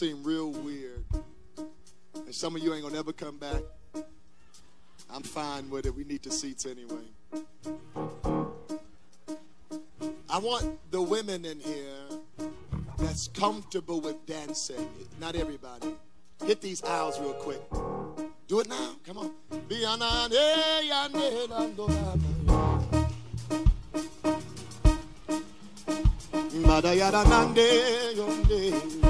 seem real weird. And some of you ain't gonna ever come back. I'm fine with it. We need the seats anyway. I want the women in here that's comfortable with dancing. Not everybody. Hit these aisles real quick. Do it now. Come on. Ebari andora na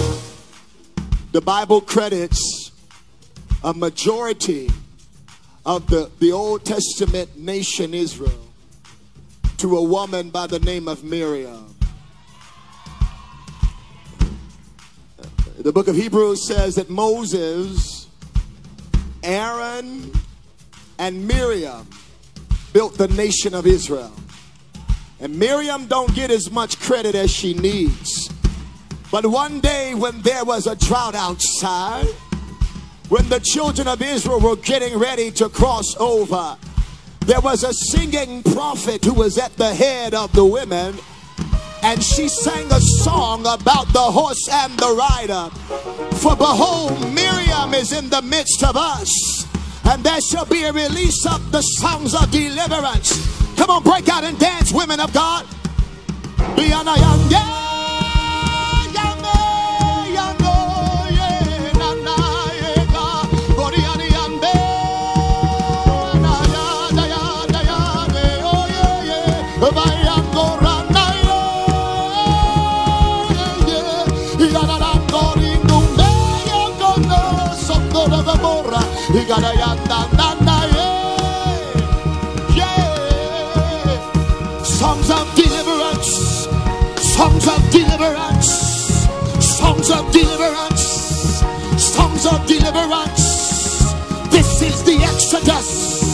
The Bible credits a majority of the, the Old Testament nation Israel to a woman by the name of Miriam. The book of Hebrews says that Moses, Aaron, and Miriam built the nation of Israel. And Miriam don't get as much credit as she needs. But one day when there was a drought outside, when the children of Israel were getting ready to cross over, there was a singing prophet who was at the head of the women, and she sang a song about the horse and the rider. For behold, Miriam is in the midst of us, and there shall be a release of the songs of deliverance. Come on, break out and dance, women of God. Be on a young yeah. Of deliverance, songs of deliverance. This is the Exodus.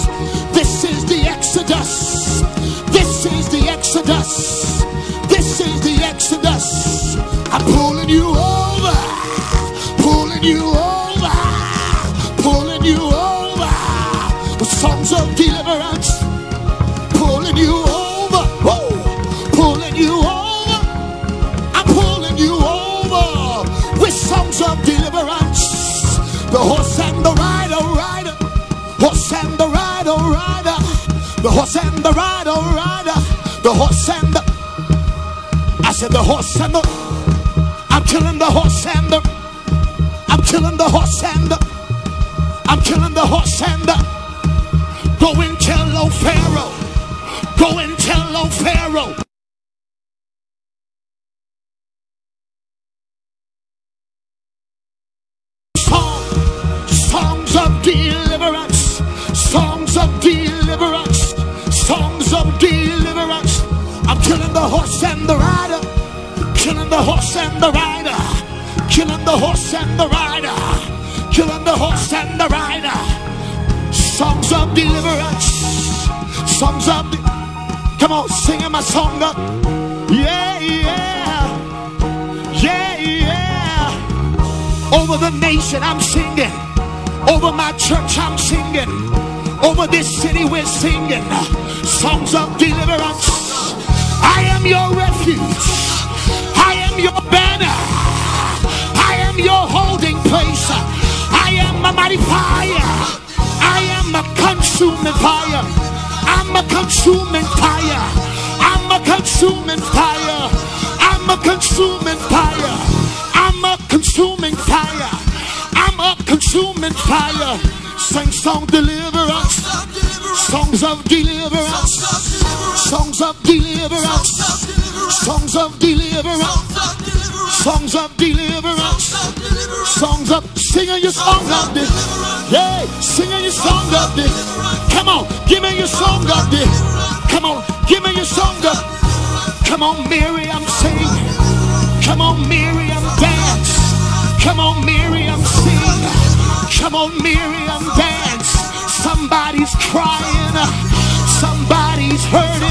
The horse and the rider, rider, horse and the rider, rider, the horse and the rider, rider, the horse and the. I said the horse and the. I'm killing the horse and the. I'm killing the horse and the. I'm killing the horse and the. Go and tell old Pharaoh. Go and tell old Pharaoh. I'm killing the horse and the rider, killing the horse and the rider, killing the horse and the rider, killing the horse and the rider. Songs of deliverance, songs of. De- Come on, singing my song up. Yeah, yeah, yeah, yeah. Over the nation, I'm singing. Over my church, I'm singing. Over this city, we're singing songs of deliverance. I am your refuge. I am your banner. I am your holding place. I am a mighty fire. I am a consuming fire. I'm a consuming fire. I'm a consuming fire. I'm a consuming fire. I'm a consuming fire. I'm a consuming fire. Sing song deliverance. Songs of deliverance. Songs of deliverance. Songs of deliverance. Songs of deliverance. Songs of singing your song of this. Yeah, singing your song of this. Come on, give me your song of this. Come on, give me your song of. Come on, Mary, I'm singing. Come on, Mary, I'm dance. Come on, Mary, I'm singing. Come on, Mary, I'm dance. Somebody's crying. Somebody's hurting.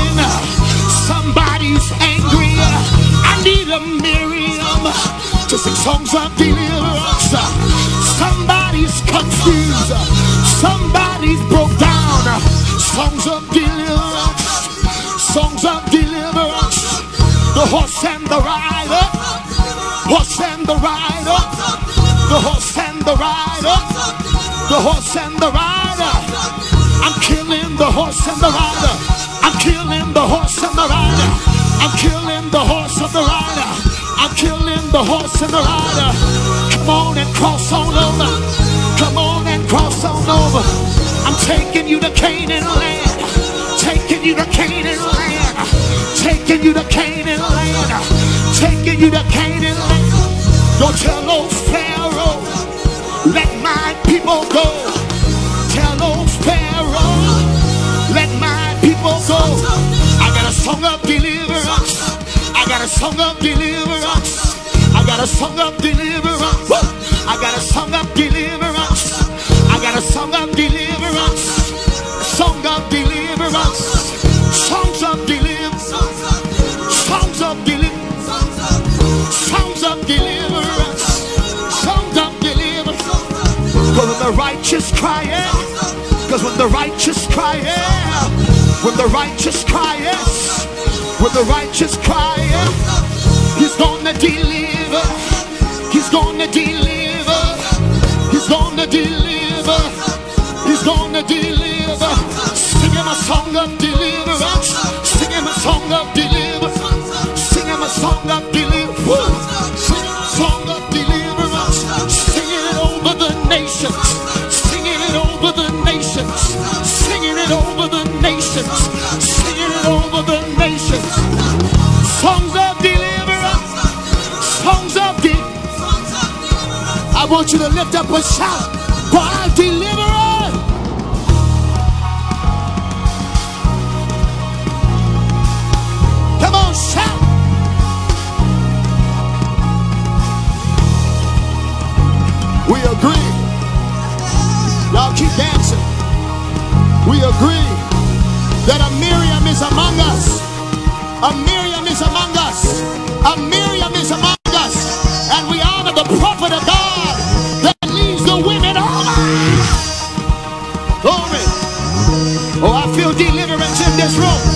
To sing songs of deliverance. Somebody's confused, somebody's broke down. Songs of deliverance, songs of deliverance. The horse and the rider, horse and the rider, the horse and the rider, the horse and the rider. Horse the rider. Come on and cross on over. Come on and cross on over. I'm taking you to Canaan land. Taking you to Canaan land. Taking you to Canaan land. Taking you to Canaan land. Go tell old Pharaoh, let my people go. Tell old Pharaoh, let my people go. I got a song of deliverance. I got a song of deliverance. I got a song of deliverance. I got a song of deliverance. I got a song of deliverance. Song of deliverance. Songs of deliverance. Songs of deliverance. Songs of deliverance. Songs of deliverance. When the righteous cry out, because when the righteous cry when the righteous cry when the righteous cry Song of song of song of of. Singing it over the nations. Singing it over the nations. Singing it over the nations. Singing it over the nations. Songs of. Songs of. I want you to lift up a shout for that a Miriam is among us. A Miriam is among us. A Miriam is among us. And we honor the prophet of God that leads the women over. Glory. Oh, I feel deliverance in this room.